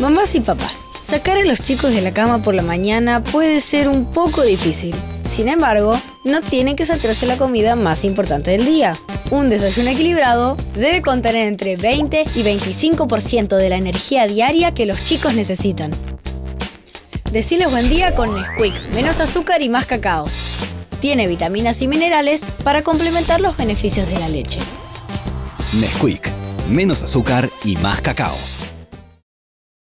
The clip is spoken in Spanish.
Mamás y papás, sacar a los chicos de la cama por la mañana puede ser un poco difícil. Sin embargo, no tienen que saltarse la comida más importante del día. Un desayuno equilibrado debe contener entre 20 y 25% de la energía diaria que los chicos necesitan. Decirles buen día con Nesquik, menos azúcar y más cacao. Tiene vitaminas y minerales para complementar los beneficios de la leche. Nesquik, menos azúcar y más cacao.